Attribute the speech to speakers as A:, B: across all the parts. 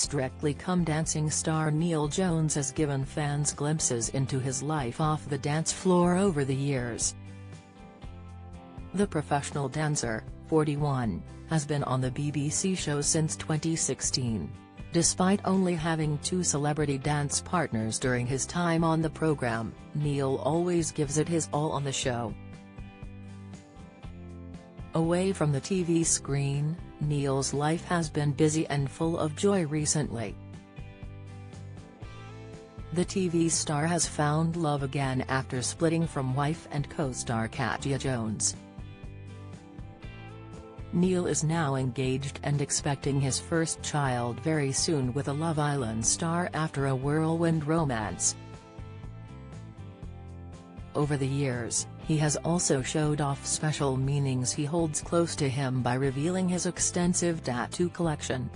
A: Strictly Come Dancing star Neil Jones has given fans glimpses into his life off the dance floor over the years. The professional dancer, 41, has been on the BBC show since 2016. Despite only having two celebrity dance partners during his time on the program, Neil always gives it his all on the show. Away from the TV screen, Neil's life has been busy and full of joy recently. The TV star has found love again after splitting from wife and co-star Katya Jones. Neil is now engaged and expecting his first child very soon with a Love Island star after a whirlwind romance. Over the years, he has also showed off special meanings he holds close to him by revealing his extensive tattoo collection.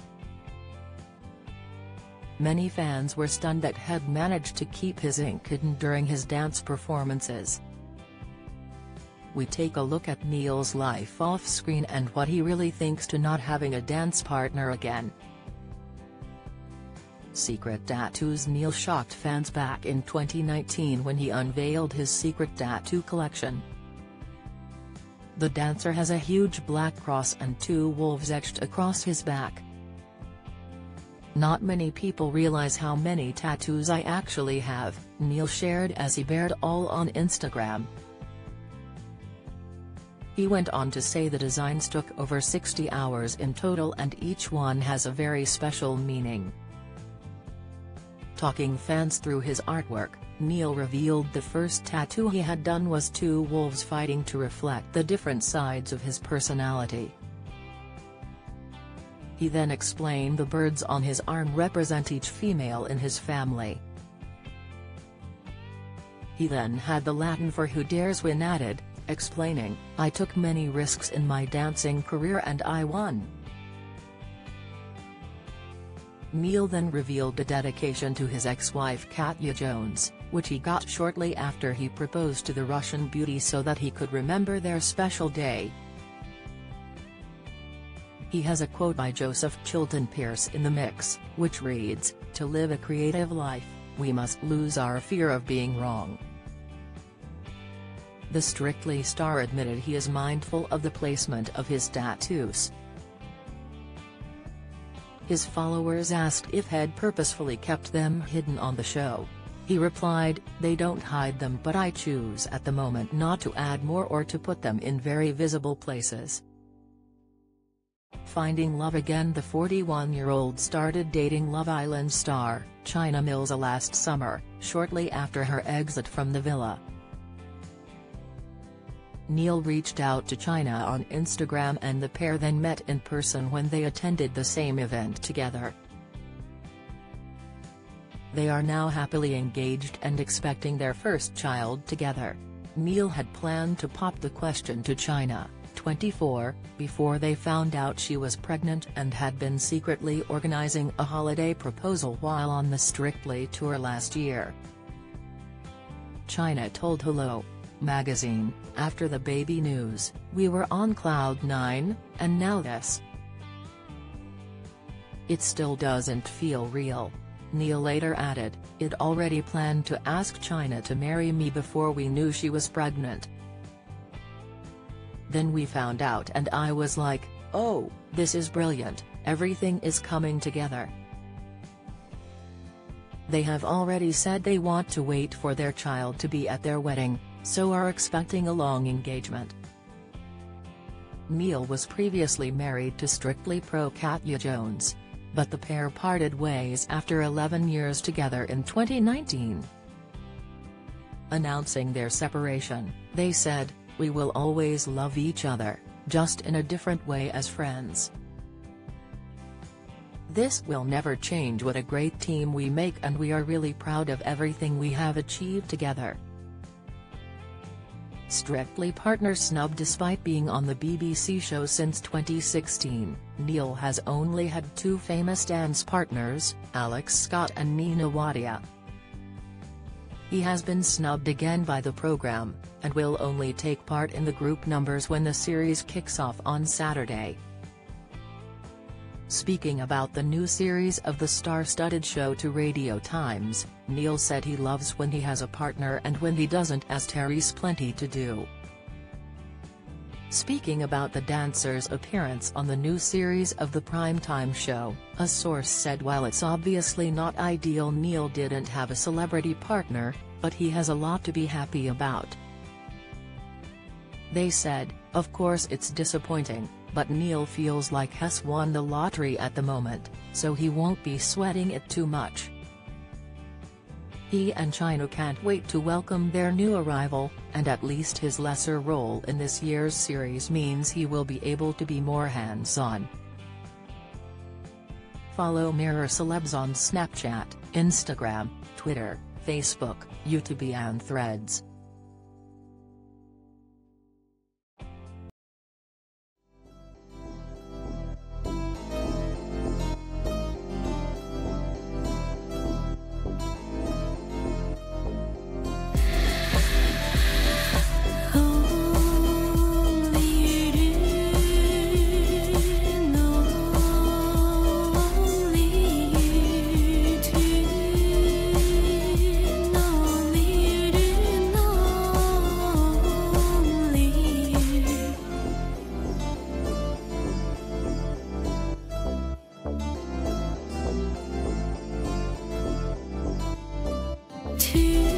A: Many fans were stunned that had managed to keep his ink hidden during his dance performances. We take a look at Neil's life off-screen and what he really thinks to not having a dance partner again. Secret Tattoos Neil shocked fans back in 2019 when he unveiled his secret tattoo collection. The dancer has a huge black cross and two wolves etched across his back. Not many people realize how many tattoos I actually have, Neil shared as he bared all on Instagram. He went on to say the designs took over 60 hours in total and each one has a very special meaning. Talking fans through his artwork, Neil revealed the first tattoo he had done was two wolves fighting to reflect the different sides of his personality. He then explained the birds on his arm represent each female in his family. He then had the Latin for who dares win added, explaining, I took many risks in my dancing career and I won. Neil then revealed a dedication to his ex-wife Katya Jones, which he got shortly after he proposed to the Russian beauty so that he could remember their special day. He has a quote by Joseph Chilton Pearce in the mix, which reads, To live a creative life, we must lose our fear of being wrong. The Strictly star admitted he is mindful of the placement of his tattoos, his followers asked if had purposefully kept them hidden on the show. He replied, they don't hide them but I choose at the moment not to add more or to put them in very visible places. Finding love again The 41-year-old started dating Love Island star, Chyna Mills last summer, shortly after her exit from the villa. Neil reached out to Chyna on Instagram and the pair then met in person when they attended the same event together. They are now happily engaged and expecting their first child together. Neil had planned to pop the question to Chyna, 24, before they found out she was pregnant and had been secretly organizing a holiday proposal while on the Strictly tour last year. China told Hello! Magazine, after the baby news, we were on cloud nine, and now this. It still doesn't feel real. Neil later added, it already planned to ask Chyna to marry me before we knew she was pregnant. Then we found out and I was like, oh, this is brilliant, everything is coming together. They have already said they want to wait for their child to be at their wedding, so are expecting a long engagement. Neil was previously married to Strictly Pro Katya Jones. But the pair parted ways after 11 years together in 2019. Announcing their separation, they said, we will always love each other, just in a different way as friends. This will never change what a great team we make and we are really proud of everything we have achieved together. Strictly partner snub Despite being on the BBC show since 2016, Neil has only had two famous dance partners, Alex Scott and Nina Wadia. He has been snubbed again by the program, and will only take part in the group numbers when the series kicks off on Saturday. Speaking about the new series of the star-studded show to Radio Times, Neil said he loves when he has a partner and when he doesn't as Terry's plenty to do. Speaking about the dancer's appearance on the new series of the primetime show, a source said while it's obviously not ideal Neil didn't have a celebrity partner, but he has a lot to be happy about. They said, of course it's disappointing, but Neil feels like Hess won the lottery at the moment, so he won't be sweating it too much. He and Chyna can't wait to welcome their new arrival, and at least his lesser role in this year's series means he will be able to be more hands-on. Follow Mirror Celebs on Snapchat, Instagram, Twitter, Facebook, YouTube and Threads.
B: To